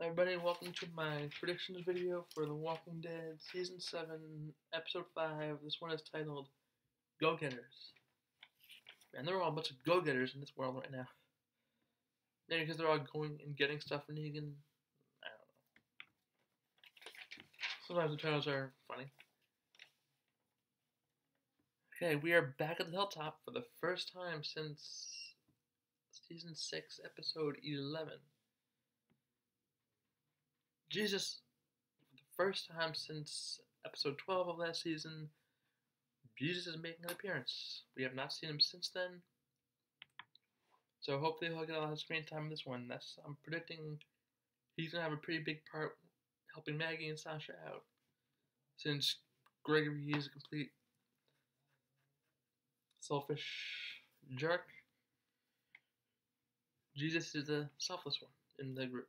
Everybody, welcome to my predictions video for The Walking Dead Season 7, Episode 5. This one is titled Go Getters. Man, there are all a bunch of go getters in this world right now. Maybe because they're all going and getting stuff from Negan. I don't know. Sometimes the titles are funny. Okay, we are back at the hilltop for the first time since Season 6, Episode 11. Jesus, for the first time since episode 12 of last season, Jesus is making an appearance. We have not seen him since then. So hopefully he'll get a lot of screen time in this one. That's I'm predicting he's gonna have a pretty big part helping Maggie and Sasha out. Since Gregory is a complete selfish jerk. Jesus is the selfless one in the group.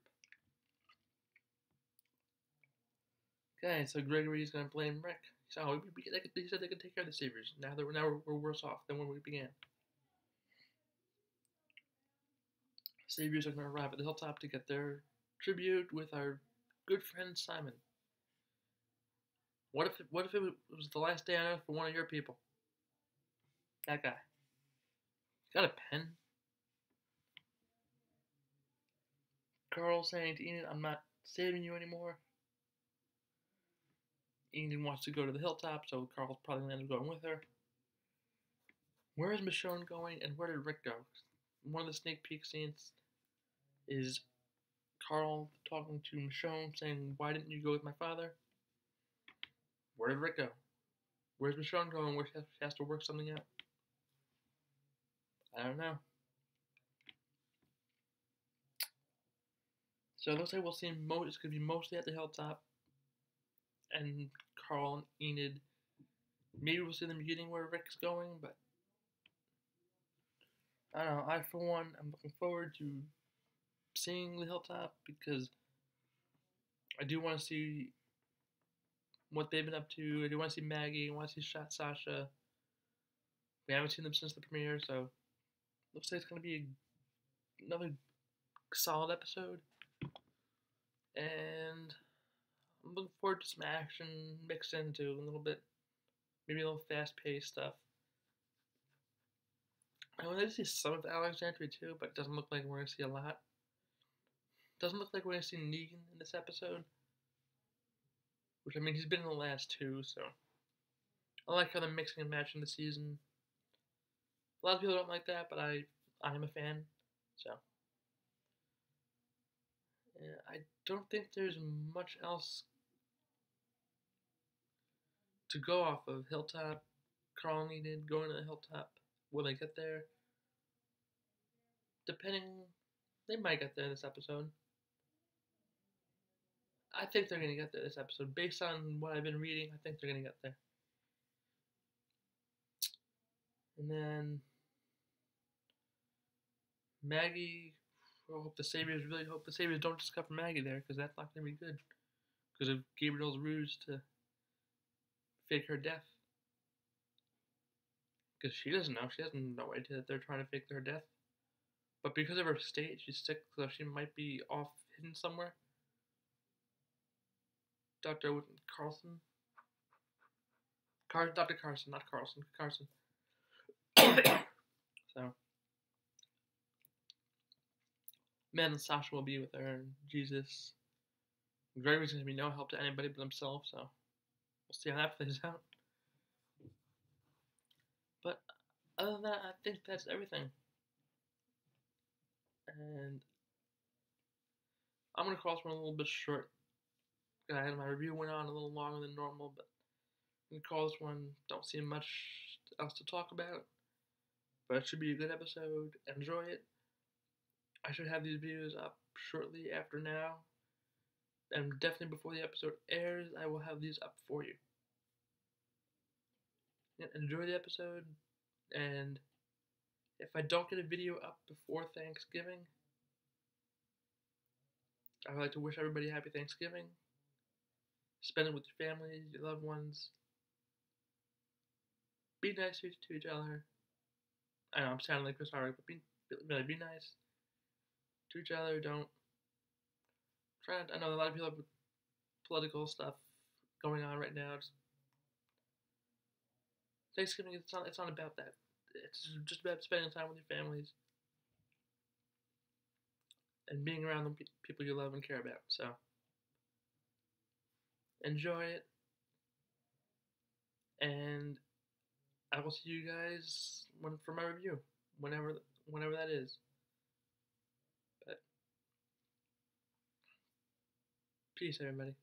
Okay, so Gregory's gonna blame Rick. So they, said they could take care of the Saviors. Now that we're now we're, we're worse off than when we began. Saviors are gonna arrive at the hilltop to get their tribute with our good friend Simon. What if it, what if it was the last day on earth for one of your people? That guy. Got a pen? Carl saying to Enid, I'm not saving you anymore. Enid wants to go to the hilltop, so Carl's probably going to end up going with her. Where is Michonne going, and where did Rick go? One of the sneak peek scenes is Carl talking to Michonne, saying, Why didn't you go with my father? Where did Rick go? Where's Michonne going? Where she has to work something out? I don't know. So it looks like we'll see mo- it's gonna be mostly at the hilltop and Carl and Enid. Maybe we'll see them getting where Rick's going, but I don't know. I, for one, I'm looking forward to seeing the hilltop because I do want to see what they've been up to. I do want to see Maggie. I want to see Shot Sasha. We haven't seen them since the premiere, so looks like it's gonna be another solid episode. And I'm looking forward to some action mixed into a little bit, maybe a little fast paced stuff. I want to see some of Alexandria too, but it doesn't look like we're going to see a lot. Doesn't look like we're going to see Negan in this episode. Which, I mean, he's been in the last two, so. I like how they're mixing and matching the season. A lot of people don't like that, but I, I am a fan, so. I don't think there's much else to go off of. Hilltop, Carl needed going to the hilltop. Will they get there? Depending, they might get there this episode. I think they're gonna get there this episode. Based on what I've been reading, I think they're gonna get there. And then Maggie I hope the Saviors really hope the Saviors don't discover Maggie there because that's not going to be good. Because of Gabriel's ruse to fake her death. Because she doesn't know. She has no idea that they're trying to fake her death. But because of her state, she's sick, so she might be off hidden somewhere. Dr. Carlson? Car- Dr. Carson, not Carlson. Carson. so. Man and Sasha will be with her, and Jesus. Gregory's going to be no help to anybody but himself, so we'll see how that plays out. But other than that, I think that's everything. And I'm going to call this one a little bit short. I had my review went on a little longer than normal, but I'm going to call this one, don't see much else to talk about. But it should be a good episode. Enjoy it. I should have these videos up shortly after now. And definitely before the episode airs, I will have these up for you. Yeah, enjoy the episode, and if I don't get a video up before Thanksgiving, I would like to wish everybody happy Thanksgiving. Spend it with your family, your loved ones. Be nice to each other. I know I'm sounding like Chris Hardwick, but be really be nice to each other. Don't try not. I know a lot of people have political stuff going on right now. Just, Thanksgiving, it's not. It's not about that. It's just about spending time with your families and being around the pe- people you love and care about. So enjoy it, and I will see you guys when for my review, whenever whenever that is. But peace, everybody.